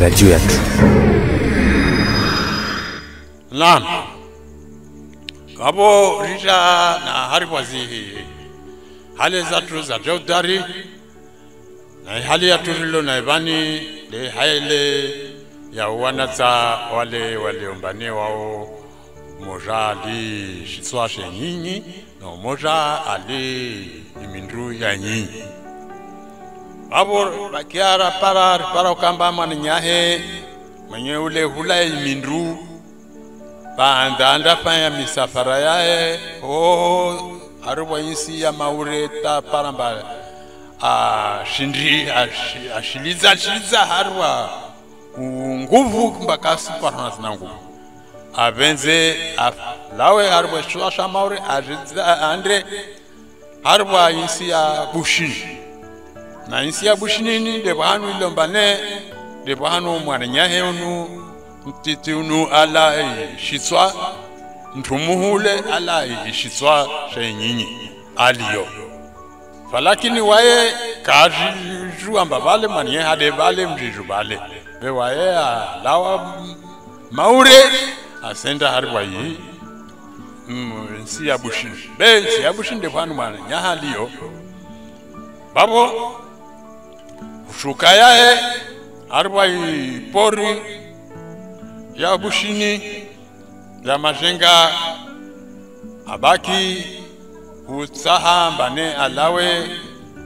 radio yetu. Naam. Kabo risha na hari wazi hali zatu za jodari na hali ya turilo na ibani le haile ya wanaza wale waliombani wao moja ali shiswa shenyinyi na moja ali imindru ya nyinyi abo bakiara para para ukamba mwana nyahe mwenye ule hula imindru baandanda fanya misafara yae o arubwa insi ya maureta paramba a shindri ashi- ashiliza ashiliza harwa nguvu mpaka siparana zina nguvu avenze lawe harwa shwa sha maure ajiza andre harwa insi ya bushini na insi ya bushinini ndebo hanu ilombane ndebo hanu mwana nyahe unu ntiti unu ala ishitswa ntumuhule ala ishitswa shenyinyi aliyo falakini waye kajijua vale manye hade vale mjiju vale be waye alawa maure asenda hari wayi mm, nsi ya be nsi ya bushini ndebo hanu mwana nyaha aliyo babo ushuka yahe arwai pori ya bushini ya majenga abaki utsaha mbane alawe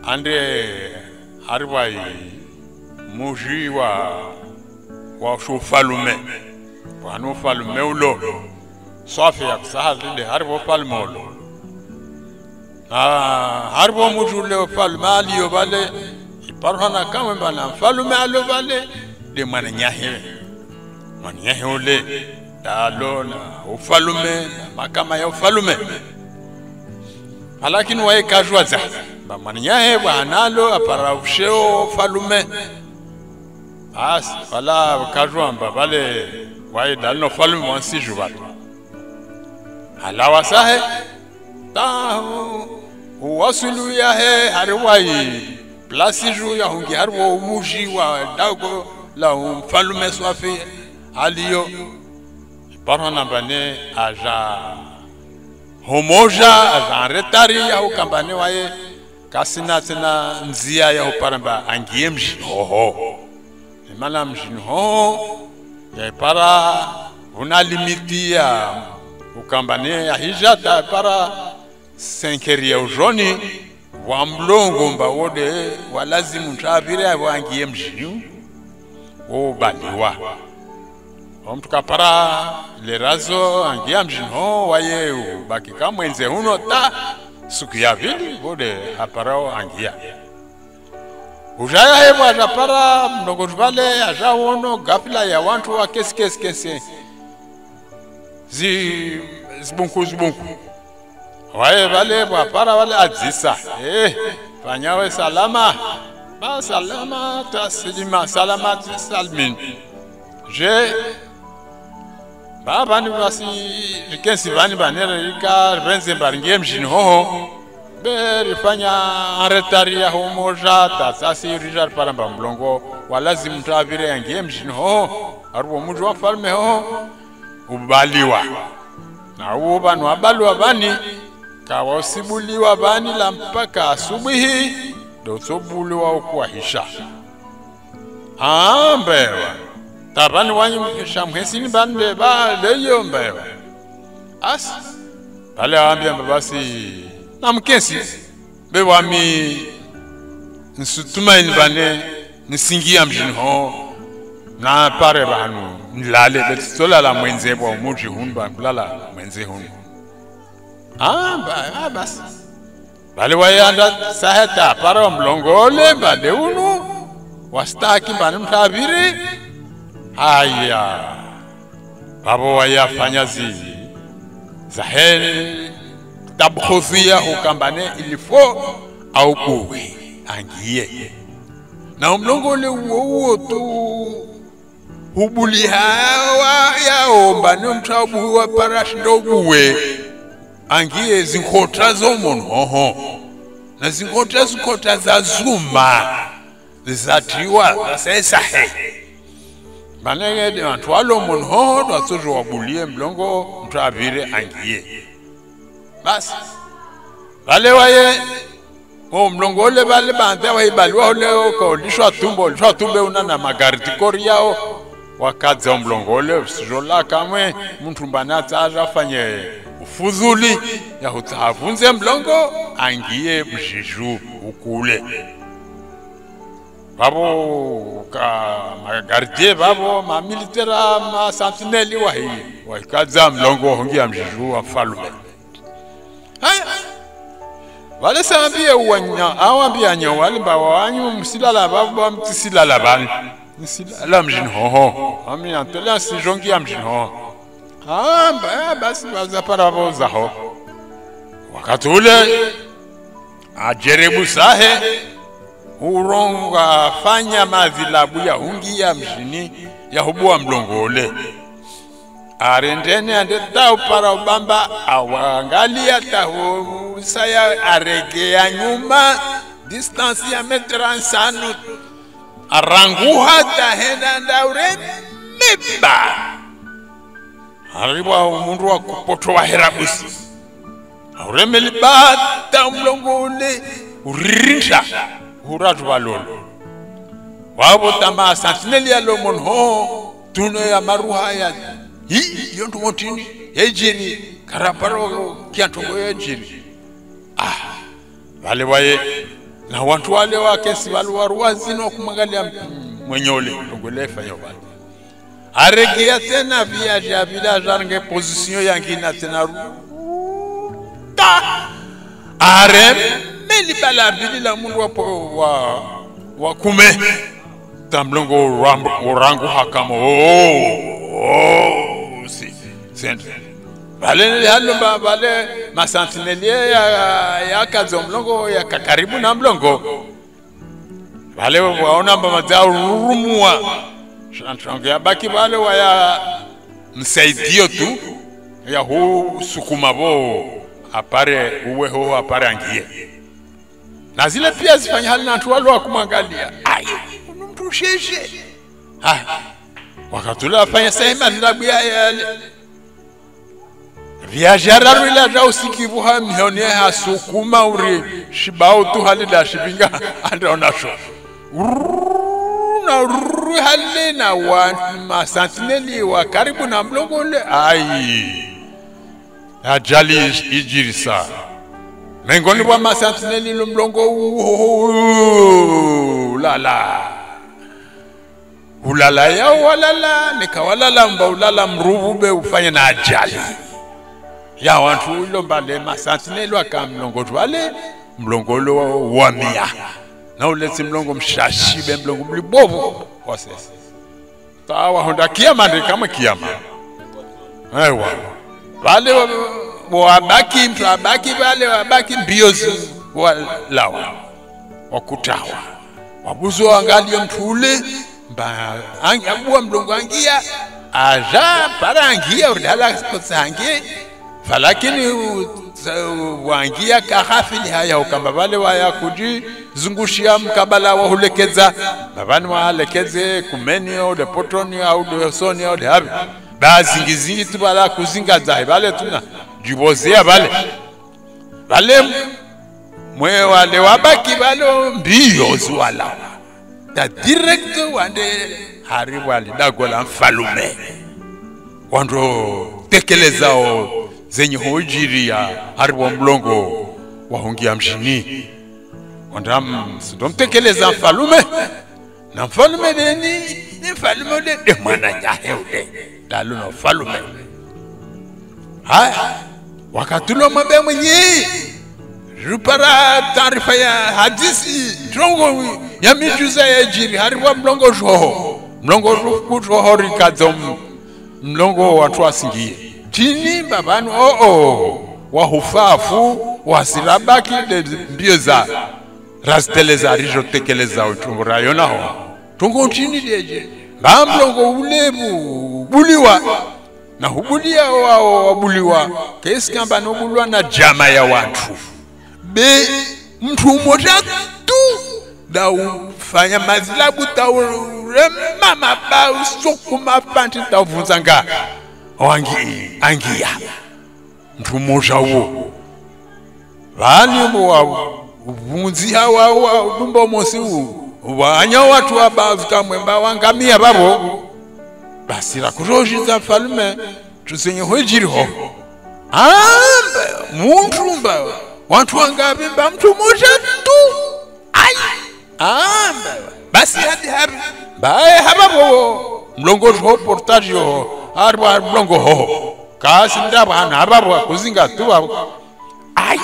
ande arwai muji wa wa shufalume wanu falume ulo safi ya kusaha zile harwa falume ulo. Ah, harbo mujule falume aliyo vale iparhana kama bana falume alo vale de mwana nyahe. Mwana nyahe ule dalo na ufalume na makama ya ufalume. Halakini waye kajwa za ba mwana nyahe bwanalo apara usheo falume as wala kajwa mba vale waye dalo no falume wansiju vale halawa sahe ta uwasulu yahe hariwayi plasi ju ya hungi hariwo umuji wa dago la mfalume swafi aliyo. Barona bane aja homoja aja retari ya ukambane waye. Kasina tena nzia ya uparamba angie mjini hoho imana mjini hoho ya para una limiti ya ukambane ya hijata para senkeri ya ujoni wa mulongo mbawode walazimu nthavire avo angiye mjinyu wobaniwa omtukapara lerazo angiya mjinho waye ubaki kamwenze uno ta siku yavili vode haparao angiya. Uzhayahevo azhapara mlongoti vale azhawono gapila ya wantu wa kesi kesi kesi. Zibunku zibunku. wayevalebwa para vale adzisa e eh, vanyawe salama. Ba salama tasilima salama tisalmin je ba vani vasi rikensi vani vanere rika rivenzembaringie mjini hoho berifanya aretari yaho moja tasasirija riparamba mulongo walazi mtu avire yangie mjini hoho ariwo mutu wa falme hoho ubaliwa na uwo vanhu abaliwa vani kawasibuliwa bani la mpaka asubuhi dotsobuliwa ukuwahisha ambewa tabani wanyumkisha mhesini bani beba leyo mbewa. Asi pale awambia mbavasi namkesi bewami nsutumaini bane nsingia mjini ho. Na pare banu nlale umuji hunu bankulala mwenze hunu Ah, ah, basi. Bali wayanda saheta para mlongole bade unu. Wastaki bani mtabiri. Haya. Babo wayafanya zizi. Zaheni tabkhuzia ukambane ilifo au kuwe. Angie. Na mlongole uwo uwo tu. Hubuli hawa yaomba ni mtabu wa parashindo buwe angiye zinkhotta zomunhuho na zinkhotta zikhotta za zuma zizadyiwa zasesahe maneke vantu walo munhuho dwatsuti wabuliye mlongo mntu avire angiye basi valewaye o mlongo ule vale bandhe waibaliwa ule kaulishwa tumbe ulishwa tumbe una na magaritikori yao wakadza mlongo ule usizolaka mwe mntu mbana atsara afanye ufuzuli yahutsa avunze mlongo angiye mzhizhu ukule vavo ka magardie vavo mamilitera masantineli wahi waikadza mlongo hongia mzhizhu wa mfalume haya vale sambie uwanya awambia nya walimba wanyu msilala vavo bamtisilala vani nsilala mjini hoho ami antolea sijongia mjini hoho amba basi vazapara vozaho wakati ule ajerebu sahe. Urongo fanya mavilabu ya hungia mjini ya hubua mlongole arendene andetau para ubamba awangalia tahusaya aregea nyuma distansi ya metra nsanu. Aranguha tahenda ndauremeba ariwa umundu wa kupoto wa herabusi auremeli bata mlongole uririnda uratu valolo wavotama santineli ya lomon ho tuno ya maruha ya hi yonto motini yejini karaparo kiantongo yejini ah vale waye na wantu wale wakesi waluwaruwazino kumwangalia mwenyole tongolefanya vale aregea tena viaja vila jange position yangina tena ruta arem meli bala bili la mundu wa wa wa kume. Tamlongo urangu hakamo. Oh, oh si sente vale halomba vale masantinelie ya ya kazo mlongo ya kakaribu na mlongo. Vale waona mbamaza rumua shantongea baki vale waya msaidio tu ya hu sukuma vo apare uwe ho apare angie. Na zile pia zifanya hali na tuwalo wa kumwangalia. Ai mtu sheshe. Ah wakatula afanya sehemu vilabu ya yale viajara ila ja usikivu ha mionye ha sukuma uri shibao tu hali da shibinga andaona sho na ruru hali na wa masantineli wa karibu na mlongole ai ajali ijirisa mengoni mwa masantineli lo mlongo ulala. Ulala yao walala nikawalala mba ulala mruvube ufanye na ajali. Ya wantu ulombale masantineli wakamlongotu wale mlongolo wamia na uletsi mlongo mshashibe mlongo mlibovu wasese tawa honda kiama ndi kama kiama aiwa. Wale wabaki abaki wale wabaki mbiozi walawa wakutawa wabuzo wangalie mtu ule mba abua mlongo angia aja para angia udala kotsangie falakini wangia kahafili haya ukamba vale waya kuji zungushia mkabala wahulekeza bavani walekeze kumeni au de potoni au de soni au de habi bazingizingi tu bala zahi vale tuna jibozea vale. Vale mwe wale wabaki valo mbio ziwala na direct wande hari wali dagola mfalume. Wando tekelezao zenye hojiria wa mlongo wahungia mjini ondam sindomtekeleza mfalume. Na mfalume deni ni mfalume ule de mwana nyahe ule lalu na mfalume. Haya wakatulo mwambia mwenye. Rupara taarifa ya hadisi trongo ya mijuza ya jiri haribo mlongo joho mlongo joho rikadzo mlongo watu asingie chini babanu oo oh, oh. wahufafu mbio za raziteleza arizotekeleza utungu rayonaho tungo chini deje bamlongo ulebu buliwa na hubulia wao wabuliwa. Kesi kamba nobuliwa na jama ya watu. Be mtu mmoja tu. Da ufanya mazilabu taurema ba usukuma panti tavunza nga wangi angia. Mtu mmoja wo vani wa vunzi hawa wa dumbo mosi u wanya watu wa kamwe wangamia babo basi la kurojhiza mfalume tusenye hwejiriho ambe muntu mba watu wangapi mba mtu mmoja tu. Ai ambe. Basi hadi hapi bae hababo mlongozi ho portage yo arwa rongo ho. Kasi ndabana hababo kuzinga tu abo ai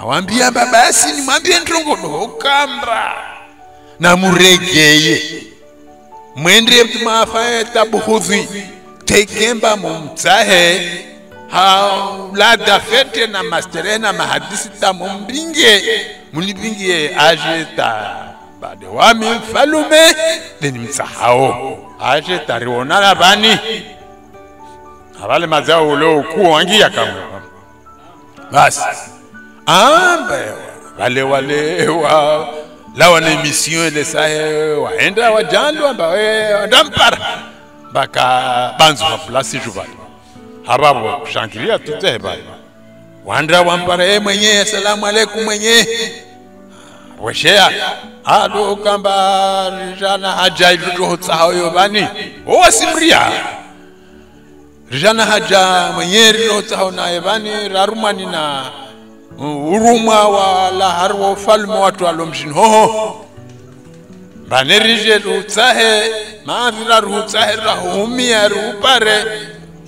awambia babasi nimwambie ho hokamba na muregeye. Mwende mafa tabuhudhi tekemba mumtsahe. Ha lada fete na mastere na mahadisi ta mumbinge mulibingie aje ta bade wami mfalume. Deni mtsahao. Aje tarionana bani abale mazao ule ukuu wangia kamwe. Basi ambe wale wale wa lawa na emission ile sahe waenda wajandu amba ndampara baka banzu wa place juvali. Hababo kushangilia tutse bali. Wanda wampara e mwenye salamu alaikum mwenye. Weshea ado kamba jana haja iludo tsaho bani. O simria rijana haja mwenyeri rilo hona evani rarumani na urumwa wa lahar wa ufalme watu alomjini hoho banerije rutsahe maavira rutsahe rahumia rupare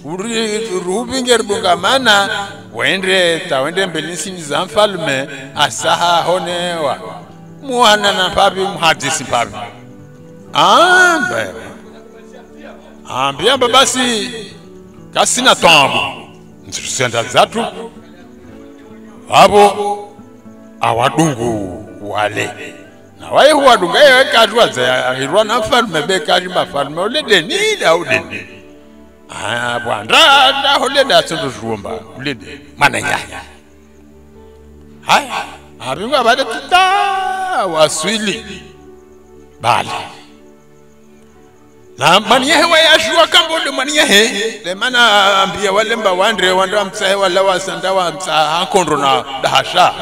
uri ruvinge ridungamana wende tawende mbelisini za mfalume asaha honewa. Muhana na papi muhadzisi papi. Ambe. Ambiamba basi kasina tambo nzitusenda zatu avo awadungu wale. Na wai huwadunga yewe kati wadzahirwa na mfalume ulede mafalume uledeni daudeni bwanda ndaholede atsondozviwomba ulede mwananyanya haya avinga abade tita waswili bale na maniyahe wayashuwa kambode maniyahe lemana ambia walemba wandre wanda msahe wala wasanda wa mtsaha ankondro na dahasha.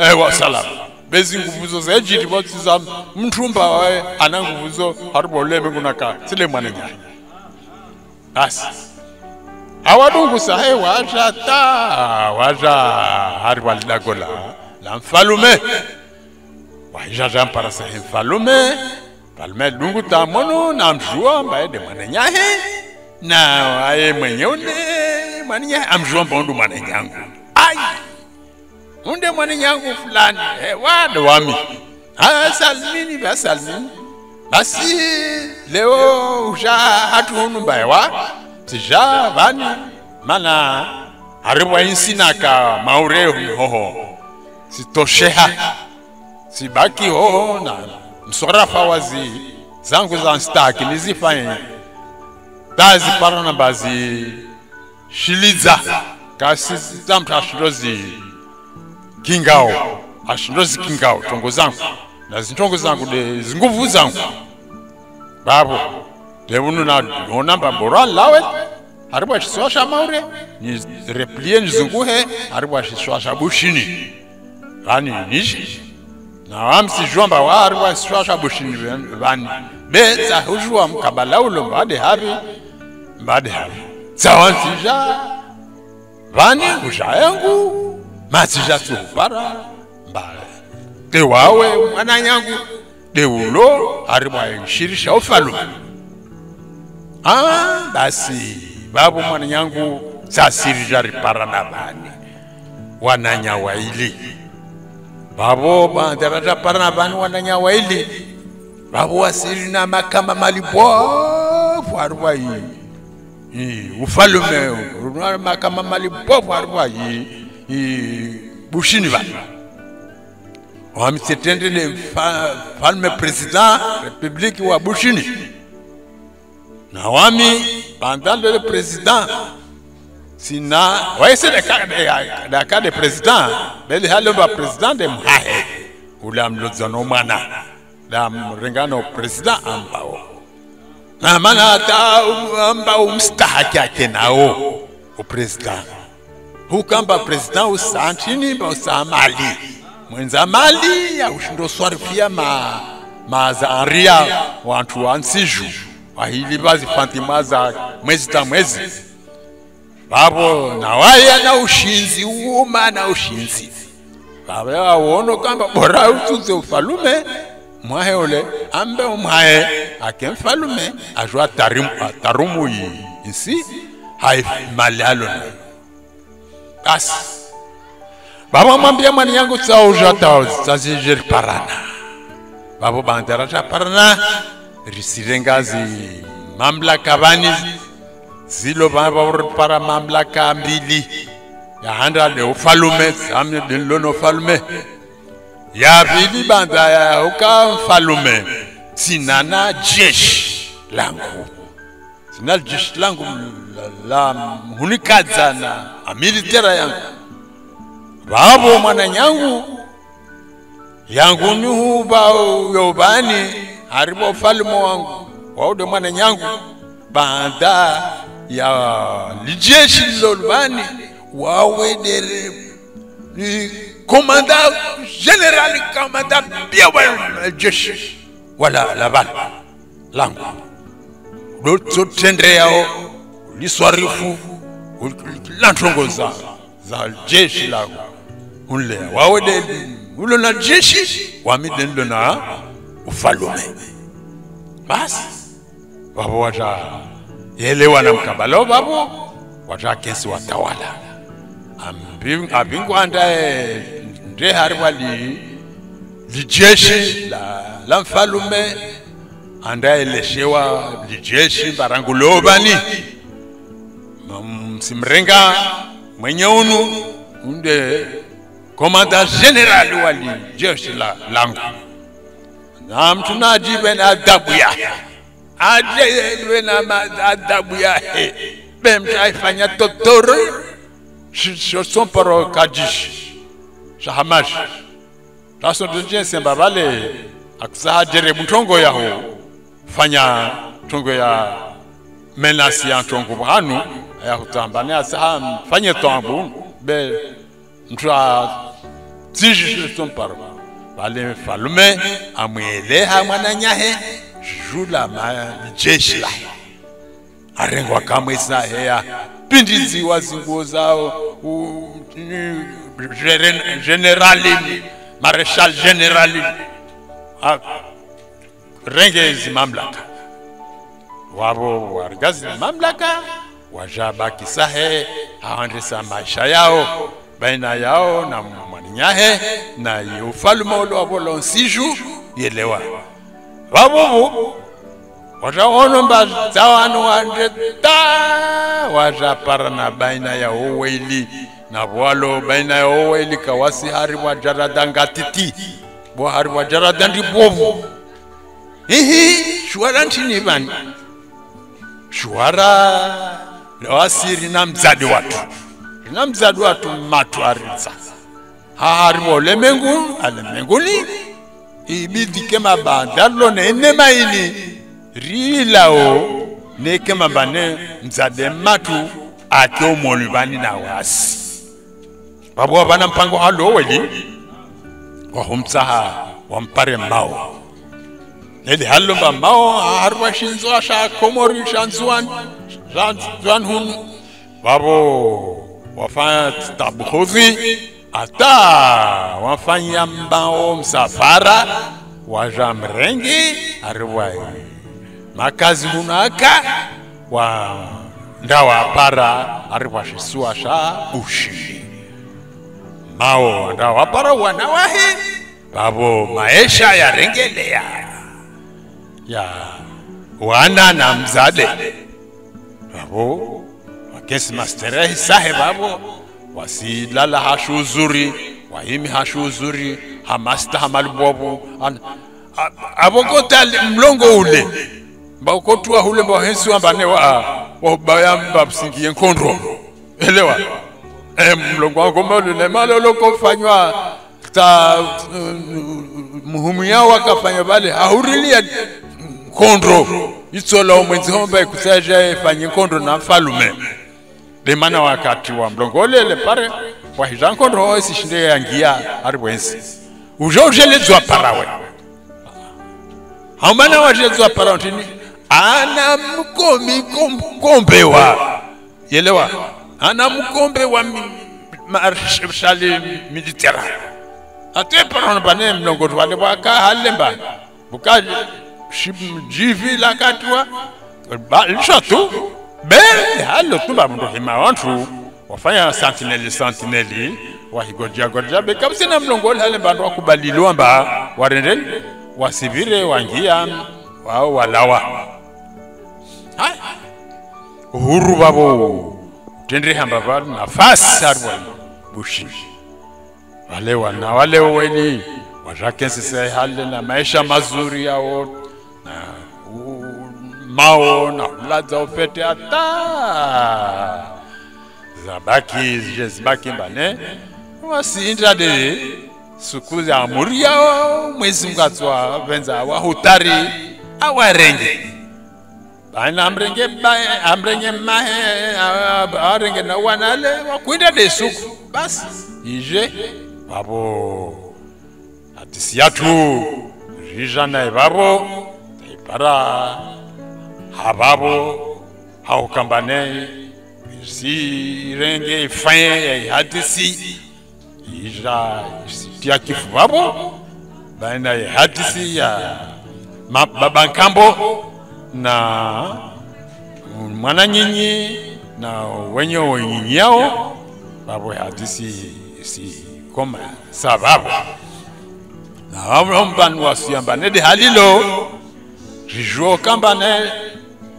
Eh wasalamu bezi nguvuzo zejiti votsiza mntumba wae ana nguvuzo hariboleme kunaka sile mwananyanya basi. Awadungu sahe waja ta waja hari walidagola la mfalume. Wajaja mpara sahe mfalume mfalume dungu tamono na mjua mbaye de mwanenyahe na aye mwenye une mwanenyahe amjua mba undu mwanenyangu ai! Unde mwanenyangu fulani. Eh, wade wami. Ah, salimini basalimini basi leo usha hatu hunu mbaye wa. Tija vani. Mana haribwa insinaka maure hoho. Sitosheha. Sibaki hoho na msorafa wazi zangu za nstaki nizifanye tazi parana bazi. Shiliza. Kasi zamtu ashindozi kingao. Ashindozi kingao. Tongo zangu. Na zintongo zangu de zinguvu zangu. Babo lewunu na onamba bora lawe. Haribwa shiswasha maure. Ni replie nizunguhe. Haribwa shiswasha bushini. Vani nishi naamsijwamba waari waswasha bushini vani. Betsa hujuwa mkabalaulo mbade havi mbade havi tsawansija vani hujaengu matsija tsuhupara mbale. Tewawe mwananyangu deulo ari mwaenshirisha ufalume ah basi vavo mwananyangu tsasirija ripara na vani. Wananya waili. Babo bandarata para na vani wananya waili babo wasiri na makama malibovu haribwa yi yi ufalume una makama malibovu haribwa yi yi bushini vani wamsetendele mfalme president republiki wa bushini. Na wami pendant le président sina. Waise daka de président beli halomba président de mhahe ula mlodzano mwana da mringano président ambao na maana hata ambao mstahaki ake nao upresident hukamba president. Usantini ba usa mali. Mwenza mali ya ushindo swarifia ma mazaria wantu wansiju wahili bazifantima za mwezi ta mwezi babo nawaya na ushinzi uma na ushinzi. Baba wawono kamba bora utunze ufalume. Mwahe ule ambe umwahe ake mfalume ajua tarumu, tarumu yi insi hai mali alo nayo basi. Baba mwambia mwani yangu tsauja tazijeri parana. Babo bandera ta parana risirengazi mamlaka vani zilo vana va vuripara mamlaka ambili yahanda ne ufalume zame dinlona ufalume. Yavili bandza yahuka mfalume dzina na jeshi langu. Dzina jeshi langu la mhunikadzana amilitera yangu vavo mwana nyangu. Yangu nihuva yovani harivo ufalume wangu. Waude mwana nyangu. Bandza ya lijeshi wawe dere. Komanda generali komanda pia wa jeshi wala la bala langu. Lototende yao liswarifu lantongo za za jeshi lako unle wawede ulo na jeshi wamide na ufalume. Basi wata yelewa na mkabalo babo wata kesi watawala abingwanda nde harwa li lijeshi la, la mfalume andaeleshewa lijeshi barangulobani msimrenga mwenye unu unde komanda general wa lijeshi la langu. Na mtu najibe na adabu yake ajewe na adhabu yake bemtaifanya totoro. Sosomporo kajishi. Shahamashi. Taso tujensemba vale. Akusahajere mtongo yaho. Fanya tongo ya menasi ya ntongo bwanu ayakutambane asaha fanye tambu. Be mtu a tiji shosomporo vale falume amweleha mwana nyahe jula majeshi. La arengwa kamwe saheya pindiziwa zinguo zao generali mareshal generali. Rengezi mamlaka. Wavo warigazi mamlaka wajabaki sahe aandisa maisha yao. Baina yao na mwaninyahe na ufalume ulo wavo lonsiju yelewa vavovo wataona mba tsawanu wanje ta wajaparana baina ya oweli. Na bwalo baina ya oweli kawasi hari wajarada ngatiti. Bo hari wajarada ndi bovu ihi shwara ntini bani shwara lawasi na mzadi watu. Rina mzadi watu matu aritsa hahari wolemengu alemenguni ibidikema ba dalone enemaini rilawo nekema bane nzade matu ate omolu bani na wasi. Babwa bana mpango alo weli? Wahumsaha wampare mao. Neli halomba mao harwa shinzwa sha komori shanzuan shanzuan hun babo wafat tabkhuzi ata wafanya mbao msafara waja mrengi ariwai makazi hunaka wa ndawa para ariwashisuwa sha ushi. Mao ndawa para wanawahi babo maisha yarengelea ya wana na mzade. Babo wakesi masterehi sahe babo wasilala hashu uzuri wahimi hashu uzuri hamasta hamalbobu. Avokota mlongo ule. Bakotua hule bahensi wambane wa wabayamba msingie nkondro. Elewa? E, mlongo wangu mbona malo lokofanywa ta uh, muhumu yao wakafanya vale haurilia nkondro. Itsola omwenzi homba ikusaja ifanye nkondo na mfalume lemana wakati wa mlongolele pare wahija nkondo ho isishinde yangia ari wensi. Ujo ujeledzwa parawe. Haumana wajeledzwa parawe tini ana mkomi kom- kombewa yelewa? Ana mkombe wa marshali militaire ate parano bane mlongoti wale waka halemba. Buka jivi lakatwa ba lishatu be halo tumba mndo hima wantu wafanya sentineli sentineli. Wahigoja goja be kabisa mlongoli hale ndo wakubaliliwa mba. Warendeni wasivire wangia wao walawa. Hai. uhuru babo tendre hamba ba nafasi arwa bushi. Wale wana wale weli wajakensi se hali na maisha mazuri yao maona ulaza ufete hata zabaki zibaki mbane. Wasindade sukuzi amuri yawo mwezi mkatswa venza wahutari awarenge. Bana amrenge bae amrenge mahe arenge na wanale wakwinda de suku basi ije babo atisi yatu rija naye babo taipara hababo haukambane si renge ifanye ya hadisi ija isitia kifu babo baina ya hadisi ya ma- baba nkambo na mwana nyinyi na wenye wenyinyi yao babo hadisi si koma sababu na wamban wasiyamba de halilo rijuo kambane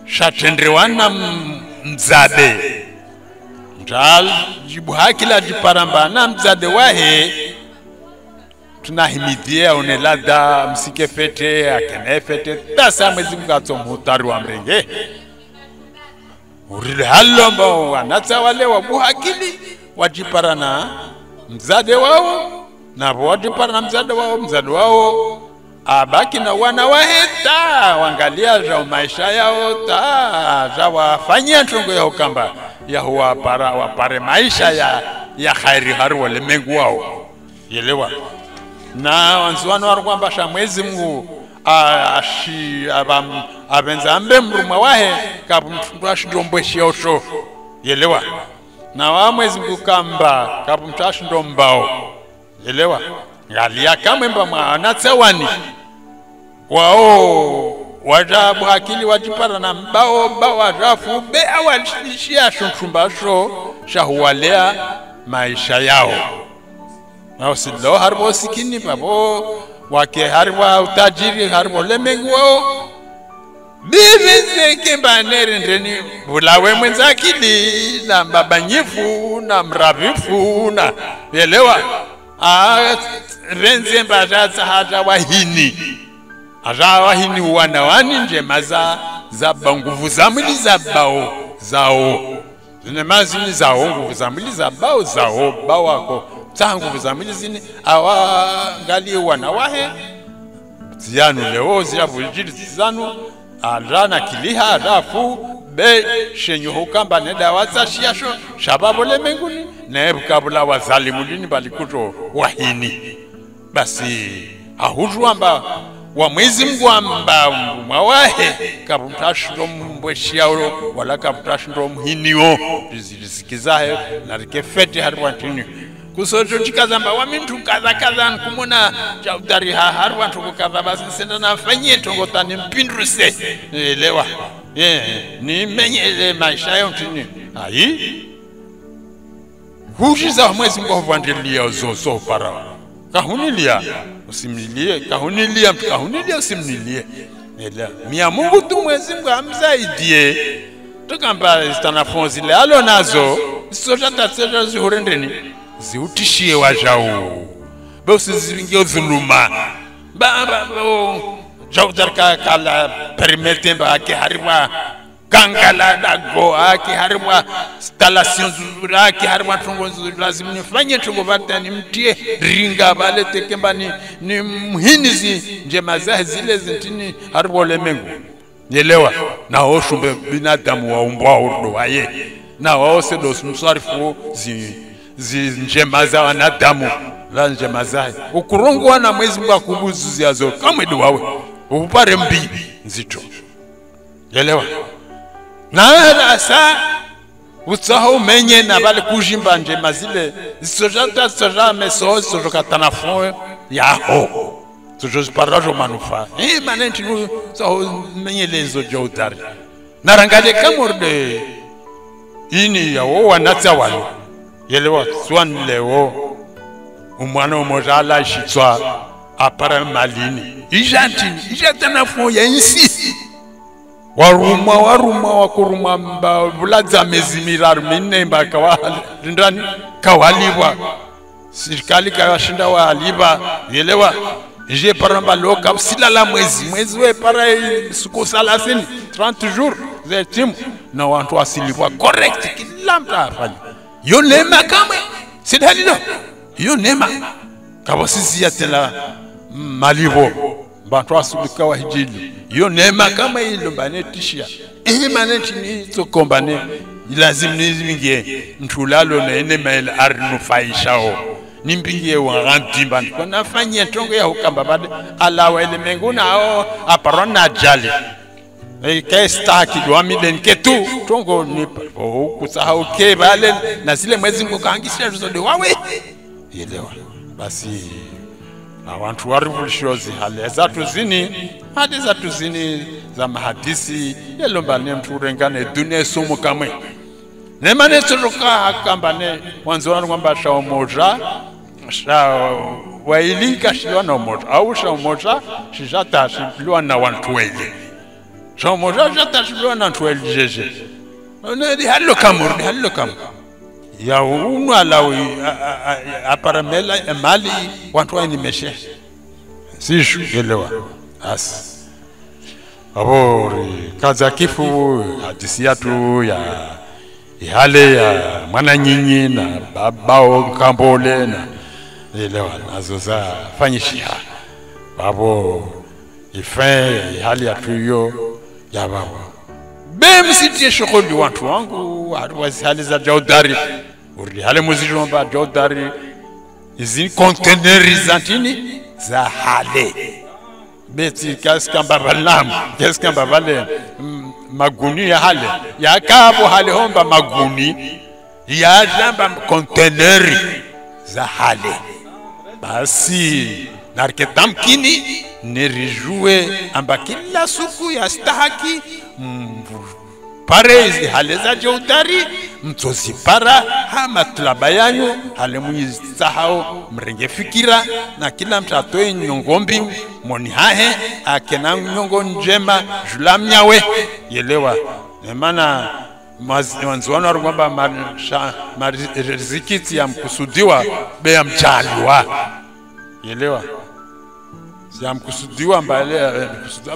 shatendrewana m- mzade. Mtal jibu hakila jiparamba na mzade wahe. Tunahimidhia one ladha msike fete akene fete. Tasa mwezi mgatso mhutari wa mrenge urile halomba wanatsa wale wabuhakili wajiparana mzade wao navo wajiparana mzade wao mzade wao abaki na wana waheta wangalia za maisha yao ta za wafanyia ntongo yao kamba ya wapara wapare maisha ya ya khairi haru wale mengu wao. Yelewa? Na wanzuwano wari kwamba sha mwezi mungu ashi abam- abenza ambe mrumwa wahe kapu mtundu ashindombweshiosho yelewa? Na wa mwezi mungu kamba kapu mtu ashindombao yelewa ngalia kamwemba mwana tsewani. Wao wajabu hakili wajipara na mbao mbao wajafu awalishia shuntumbasho shahuwalea maisha yao. Nao silo haribo sikini babo wake haribo utajiri haribo lemengu wao bibize kimbaneri ndeni bulawe mwenzakili na mbabanyifu na mravifu na elewa Renze mbazatsa hata wahini. Hata wahini wana wani njema za za ba- nguvu za mwili za bao zao. Zine mazini zao nguvu za mwili zao. Bao wako tsa nguvu za mwili zini awangalie wana wahe. Ziyanu leo ziyavujiri zizanu. Alana kiliha adafu be shenyu hukamba nedawa tsashiyasho shababole menguni nebukabula wazalimulini balikuto wahini. Basi ahujwamba wa mwezi mungu amba mwawahe kaputashindo mbweshiao wala kaputashindo mhiniwo tizilisikizahe narike fete harwantini kusoto chikazamba wamintu kadha kadha nkumuna chaudari ha hari kukadha basi senda nafanyie tongotani mpinduse elewa. Ni nimenyele maisha yo ntini. Ayi hujiza mwezi mungu hovwandilia zozo para kahunilia usimnilie kahunilia mtu kahunilia usimnilie nela mia mungu tu mwezi mungu amzaidie. Tukamba zitanafonzile alo nazo zisotatatseta zihurendeni ziutishie wajau. Ba udhuluma jaudarka kala permete mba ake hariwa kangala dago ake hariwa installation zuzuri ake hariwa tongo lazim lazima nifanye tongo vata nimtie ringa vale tekemba ni, ni mhinizi njema zahe zile zintini hariwa ulemengu nyelewa na wao shumbe binadamu waumbwa urdo waye na wao dos msarifu zi, zi njema za wanadamu la njema zahe ukurungwa na mwezi mungu akubuzuziazo kamwe wawe upare mbi nzito. Elewa na sa utsaho umenye na bale kujimba njema zile. Zisojata soja meso katana fon yaho. Sojoziparajo manufa. Eh manenti tsaho menye lezo jodari narangale kamorde ini yawo wanatsa walo. Yelewa swan lewo umwana umoja ala shitswa apara malini. Ijantini ijatana ya insi warumwa warumwa wakurumwa mba dza mezi miraru minne mbaka walindani serikali kawashinda waliba yelewa je paramba loka silala mwezi mwezi we para siku salasini 30 jour ze timu. Na wantu wasilibwa correct kila mtu afanye yo neema kamwe sidalilo yo neema kabasisi tena malibo bantu asubika wa hijili yo neema kama ilo banetishia ehe maneti ni tsokombane lazim nizingie ntulalo na ene maele arinufaishao nimbingie wangantimba nafanyia tongo ya hukamba bade alawa elemengu ao aparona ajali kestaki dwamiden ketu tongo nipa kusahau ke bale na zile mwezi mkukangisha zode wawe. Elewa basi abantu warivulishozi hali zatu zini hadi zatu zini za mahadisi yelomba yelombane mtu urengane dunia sumu kamwe. Nemane akamba ne wanzo wanu kwamba shao moja sha waili kashiwa na moja au shao moja shijata shiliwa na wantu waili. Shao moja shijata shiliwa na wantu waili jeje. Hallo kamur hallo kamur ya unwa lawi aparamela emali watu wainimeshe sishu elewa as. Abori kaza kifu hadisi yatu ya ihale ya mwana nyinyi na babao kambole na elewa nazo za fanyishiha babo ife ihali ya babo bemsitie shughuli wantu wangu. Hali za jaudari uri hale muzijomba jaudari izi konteneri za ntini za hale. Beti kaskamba kasikambavale bale maguni ya hale. Yakabo hale homba maguni. Ya jamba konteneri za hale. Basi narike tamkini nerijue amba kila suku ya stahaki pare izi hale za jaudari mtozipara ha matlaba yanyu hale muyisahau mrenge fikira na kila mtu atoe nyongombi moni hahe akena nyongo njema jula mnyawe yelewa. Maana wanziwana ari kwamba marizikiti ya mchaliwa. Yelewa. Ya mkusudiwa mbale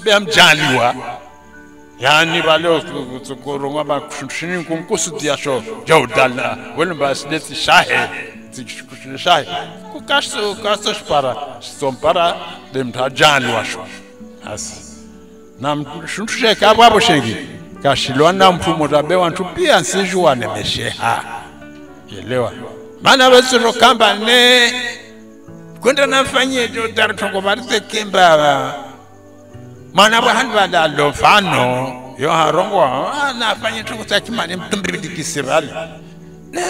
be ya mjaliwa yani bale tsokorongwa ba kushini kunkusudia sho. Jawdala wele ba sideti shahe. Tikushini shahe. Kukasu kasu shpara. Stompara dem ta jani washo. As na mshuntushe kabo hapo shengi kashilwa na mfumo tabewa wantu pia nsijua yelewa. Elewa maana wesiro kamba ne. Kwenda nafanyie jodar tongo barise kemba mana bahani mfano yo harongwa anafanya tu kutakimani mtumbidikisirali ne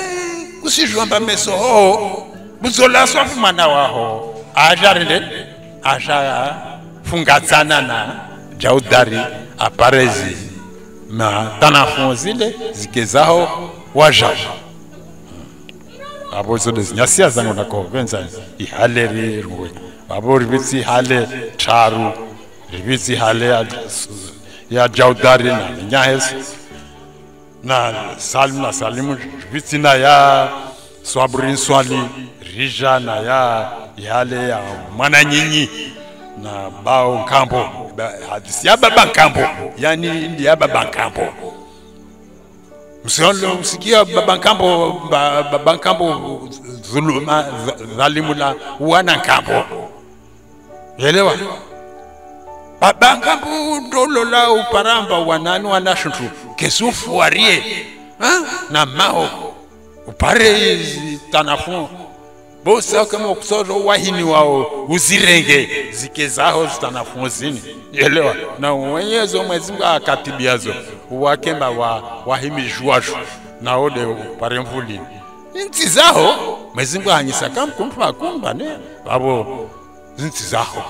kusijwamba meso ho. Buzola swafu mana waho. Ajarile asha fungatsana na jaudari aparezi. Ma tanafon zile. Zikezaho waja. Abo zode zinyasia zangu nako kwenza ihale rirwe abo ribitsi hale taru ribitsi hale ya, ya jaudari na nyahes na salim na salimu ibizi na ya swabrin swali rija na ya yale ya mwana nyinyi na bao kampo hadisi ya baba kampo yani ndi ya baba kampo msikia baba kampo ba- baba kampo dhuluma dh- dhalimu la wana kampo elewa babangambu ndolola uparamba wanani wanashuntu kesufuarie ha? na mao. Upare tanafu. Bosa kama kusoro wahini wao uzirenge. Zike zaho zitanafu zini. Elewa. Na uwenyezo mwezi mungu akatibiazo uwakemba wa wahimi juwashu na ode upare mvulini inti zaho. Mwezi mungu anyisa kamkumpa kumba ne? Babo nti zaho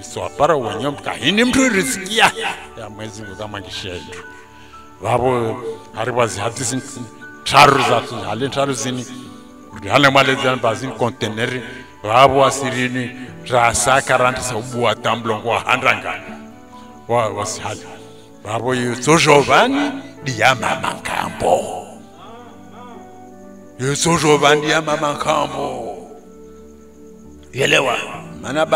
swapara wenye mtu kahini mtu risikia. Ya mwezi kama kishetu vavo hari vazi hatisi ntaru zatu hale tharu zini. Hale mwaledzani bazini konteneri. Vavo asirini rasakarandisa ubuwa tamblongo wahandanga wa wasihali vavo yetsozhovani diyamamankambo yetsozhovani diyamamankambo yelewa maana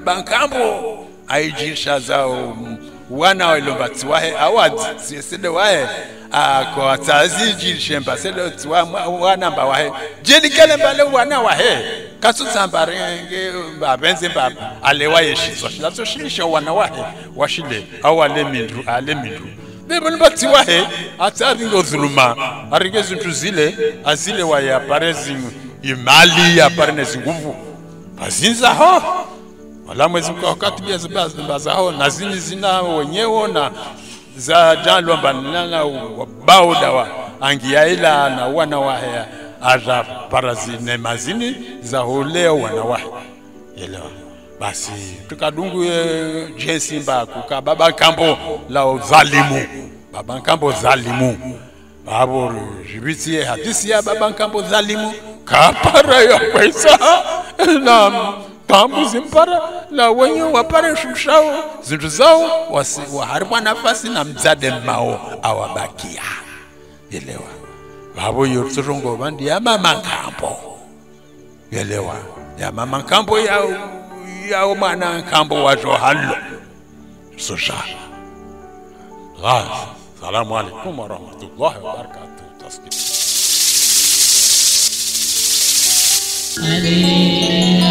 bangambo aijirisha zao um, wana wailomba tiwahe awa sesele wahe ako atazijirishe mbasele tiwa wana mba wahe jelikele mbale wana wahe kasutsamba renge mbabenze mba alewa yeshizwa shilazoshilisha wana wahe washile awale mindru ale mindru bebonibatiwa he ati aringe udhuluma aringe zintu zile azile waye apare zimali apare nezinguvu bazinza ho wala mwezi wakati bia zimbazaho na zini zina wenyewo na za jalwa banana bauda wa angiaila na wana wahe aza parazine mazini za holeo wana wahe. Elewa basi tukadungu jensi mba kuka baba kambo la zalimu baba kambo zalimu. Babo jibiti hadisi ya baba kambo zalimu kapara ya pesa na pambu zimpara na wenye wapare shushao zintu zao wasi waharibwa nafasi na mzade mao awabakia elewa vavo yorutsorongo vandi ya mama nkambo elewa ya mama nkambo yao yao mwana nkambo wazo hallo sosha غاز السلام عليكم ورحمة الله وبركاته تسليم Hare